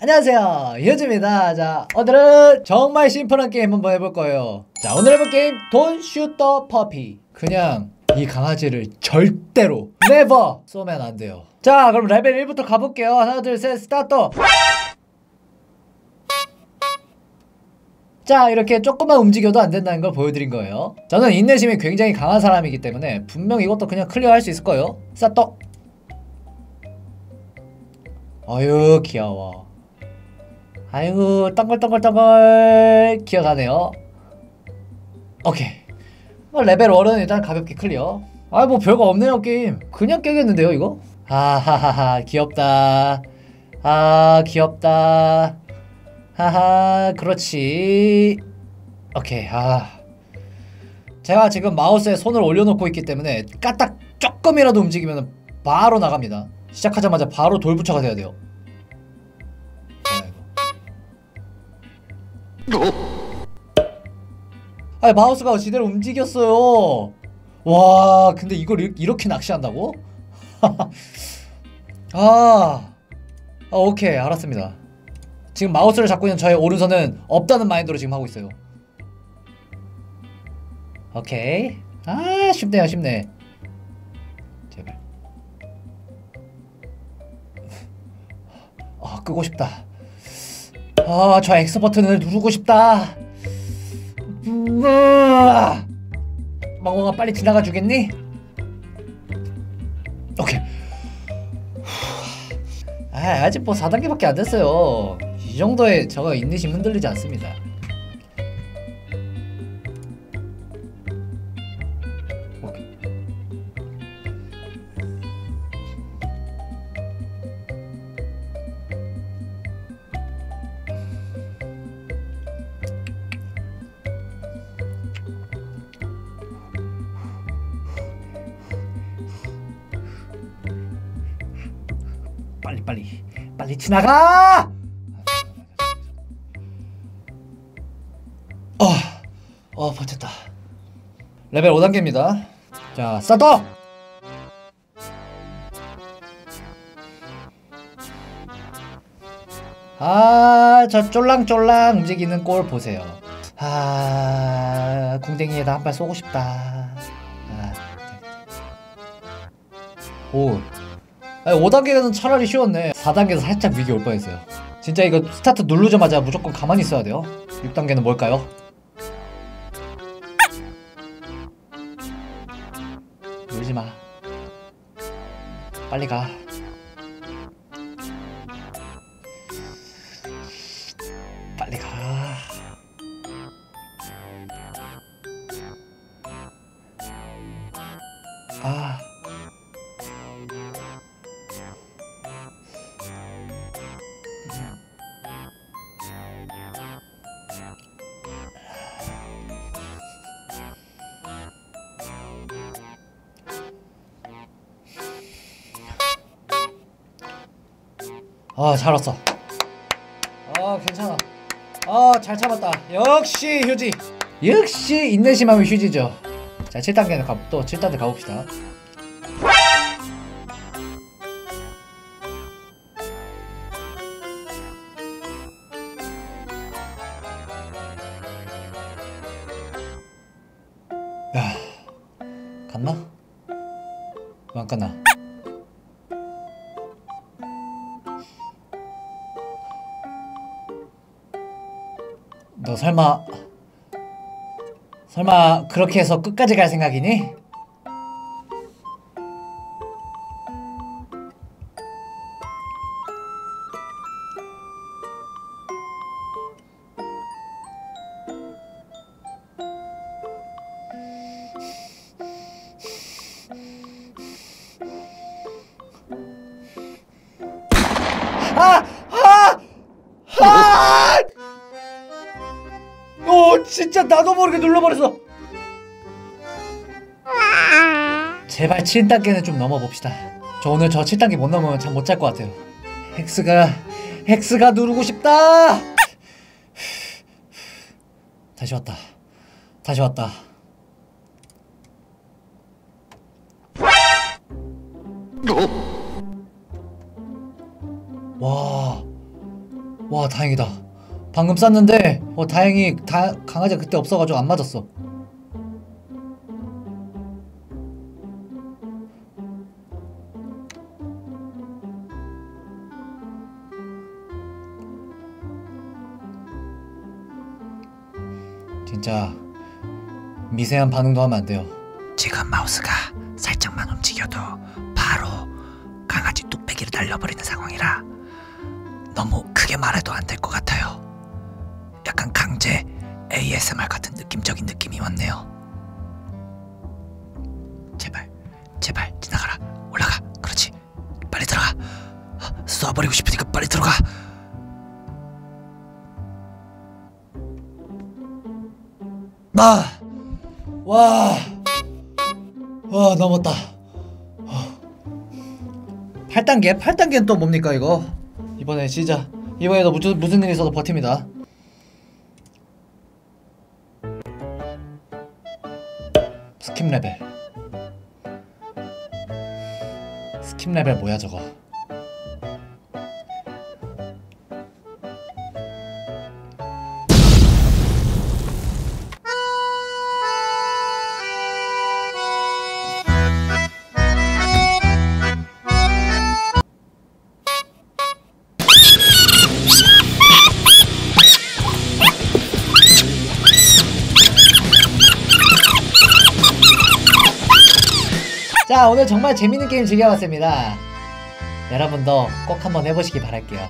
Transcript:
안녕하세요. 효즈입니다. 자 오늘은 정말 심플한 게임 한번 해볼 거예요. 자 오늘 해볼 게임 shoot the puppy. 그냥 이 강아지를 절대로 never 쏘면 안 돼요. 자 그럼 레벨 1부터 가볼게요. 하나 둘 셋 스타트! 자 이렇게 조금만 움직여도 안 된다는 걸 보여드린 거예요. 저는 인내심이 굉장히 강한 사람이기 때문에 분명 이것도 그냥 클리어할 수 있을 거예요. 스타트! 어휴 귀여워 아이고 덩글덩글덩글 기어가네요. 오케이. 뭐 레벨 1은 일단 가볍게 클리어. 아 뭐 별거 없네요 게임. 그냥 깨겠는데요 이거? 하하하하 귀엽다. 아 귀엽다. 하하 그렇지. 오케이 아. 제가 지금 마우스에 손을 올려놓고 있기 때문에 까딱 조금이라도 움직이면 바로 나갑니다. 시작하자마자 바로 돌부처가 돼야 돼요 아니 마우스가 제대로 움직였어요. 와 근데 이걸 이- 이렇게 낚시한다고? 아, 아 오케이 알았습니다. 지금 마우스를 잡고 있는 저의 오른손은 없다는 마인드로 지금 하고 있어요. 오케이. 아 쉽네요 쉽네. 제발. 아 끄고 싶다 아 저 X 버튼을 누르고 싶다 음, 아. 멍멍아 빨리 지나가 주겠니? 오케이 아 아직 뭐 4단계밖에 안 됐어요 이 정도에 저가 인내심 흔들리지 않습니다 빨리 빨리 빨리 지나가! 어, 어 버텼다. 레벨 5단계입니다. 자, 스타트! 아, 저 쫄랑쫄랑 움직이는 꼴 보세요. 아, 궁뎅이에다 한 발 쏘고 싶다. 아, 오, 아니 5단계는 차라리 쉬웠네. 4단계에서 살짝 위기 올 뻔했어요. 진짜 이거 스타트 누르자마자 무조건 가만히 있어야 돼요. 6단계는 뭘까요? 울지마. 빨리 가. 빨리 가. 아 아, 잘 왔어. 아, 괜찮아. 아, 잘 참았다. 역시 휴지. 역시 인내심하면 휴지죠. 자, 7단계는 가, 또 7단계 가봅시다. 야, 갔나? 왜안 갔나? 너 설마 설마 그렇게 해서 끝까지 갈 생각이니? 아! 아! 아! 오 진짜 나도 모르게 눌러버렸어. 제발 7단계는 좀 넘어봅시다. 저 오늘 저 7단계 못 넘으면 잠 못 잘 것 같아요. 헥스가 헥스가 누르고 싶다! 다시 왔다. 다시 왔다. 와. 와 다행이다 방금 쐈는데 어 다행히 다, 강아지가 그때 없어가지고 안 맞았어 진짜 미세한 반응도 하면 안 돼요 지금 마우스가 살짝만 움직여도 바로 강아지 뚝배기를 날려버리는 상황이라 너무 크게 말해도 안 될 것 같아요. 강제 ASMR 같은 느낌적인 느낌이 왔네요. 제발, 제발 지나가라. 올라가. 그렇지. 빨리 들어가. 쏴버리고 싶으니까 빨리 들어가. 아! 와! 와 넘었다 8단계? 8단계는 또 뭡니까 이거? 이번에 진짜 이번에도 무슨, 무슨 일이 있어도 버팁니다 skip level. Skip level 뭐야 저거 자 오늘 정말 재밌는 게임 즐겨봤습니다. 여러분도 꼭 한번 해보시기 바랄게요